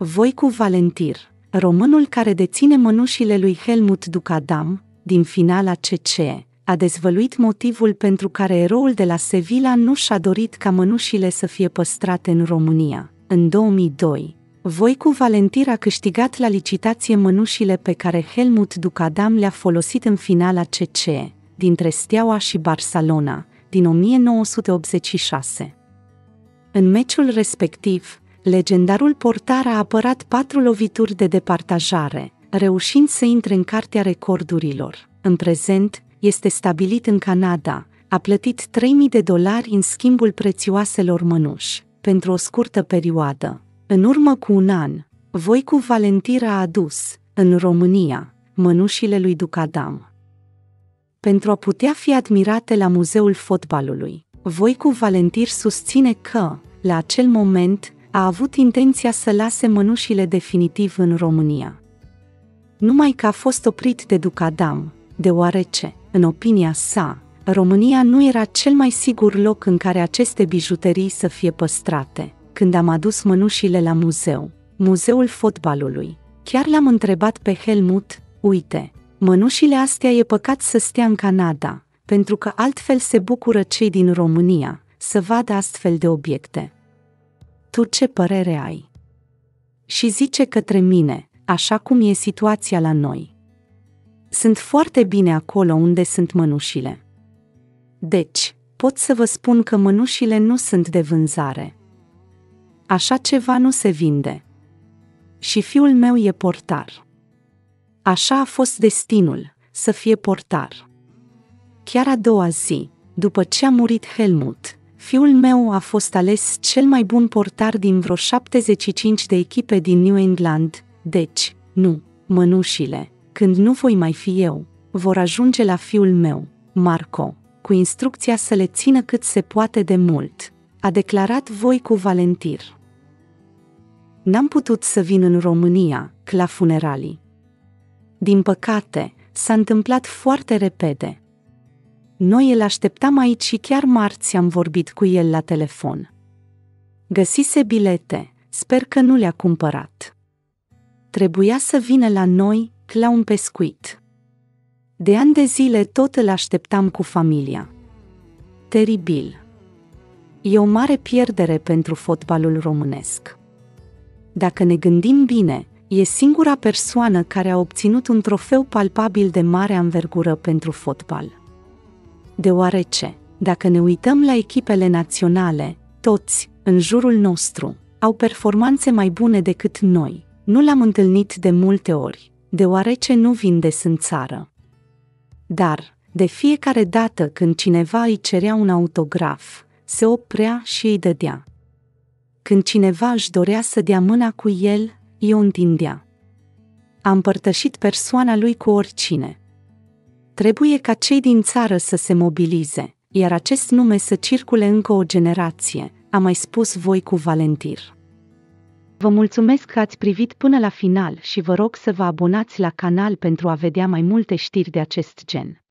Voicu Valentir, românul care deține mănușile lui Helmut Ducadam, din finala CCE, a dezvăluit motivul pentru care eroul de la Sevilla nu și-a dorit ca mănușile să fie păstrate în România. În 2002, Voicu Valentir a câștigat la licitație mănușile pe care Helmut Ducadam le-a folosit în finala CCE, dintre Steaua și Barcelona, din 1986. În meciul respectiv, legendarul portar a apărat patru lovituri de departajare, reușind să intre în cartea recordurilor. În prezent, este stabilit în Canada, a plătit 3000 de dolari în schimbul prețioaselor mănuși, pentru o scurtă perioadă. În urmă cu un an, Voicu Valentir a adus, în România, mănușile lui Ducadam. Pentru a putea fi admirate la Muzeul Fotbalului, Voicu Valentir susține că, la acel moment, a avut intenția să lase mănușile definitiv în România. Numai că a fost oprit de Ducadam, deoarece, în opinia sa, România nu era cel mai sigur loc în care aceste bijuterii să fie păstrate. Când am adus mănușile la muzeu, Muzeul Fotbalului, chiar l-am întrebat pe Helmut, uite, mănușile astea e păcat să stea în Canada, pentru că altfel se bucură cei din România să vadă astfel de obiecte. Tu ce părere ai? Și zice către mine, așa cum e situația la noi. Sunt foarte bine acolo unde sunt mănușile. Deci, pot să vă spun că mănușile nu sunt de vânzare. Așa ceva nu se vinde. Și fiul meu e portar. Așa a fost destinul, să fie portar. Chiar a doua zi, după ce a murit Helmut, fiul meu a fost ales cel mai bun portar din vreo 75 de echipe din New England, deci, nu, mănușile, când nu voi mai fi eu, vor ajunge la fiul meu, Marco, cu instrucția să le țină cât se poate de mult, a declarat voi cu Valentir. N-am putut să vin în România, la funeralii. Din păcate, s-a întâmplat foarte repede. Noi îl așteptam aici și chiar marți am vorbit cu el la telefon. Găsise bilete, sper că nu le-a cumpărat. Trebuia să vină la noi, la un pescuit. De ani de zile tot îl așteptam cu familia. Teribil. E o mare pierdere pentru fotbalul românesc. Dacă ne gândim bine, e singura persoană care a obținut un trofeu palpabil de mare anvergură pentru fotbal. Deoarece, dacă ne uităm la echipele naționale, toți, în jurul nostru, au performanțe mai bune decât noi. Nu l-am întâlnit de multe ori, deoarece nu vin des în țară. Dar, de fiecare dată când cineva îi cerea un autograf, se oprea și îi dădea. Când cineva își dorea să dea mâna cu el, îi o întindea. A împărtășit persoana lui cu oricine. Trebuie ca cei din țară să se mobilize, iar acest nume să circule încă o generație, a mai spus voi cu Valentir. Vă mulțumesc că ați privit până la final și vă rog să vă abonați la canal pentru a vedea mai multe știri de acest gen.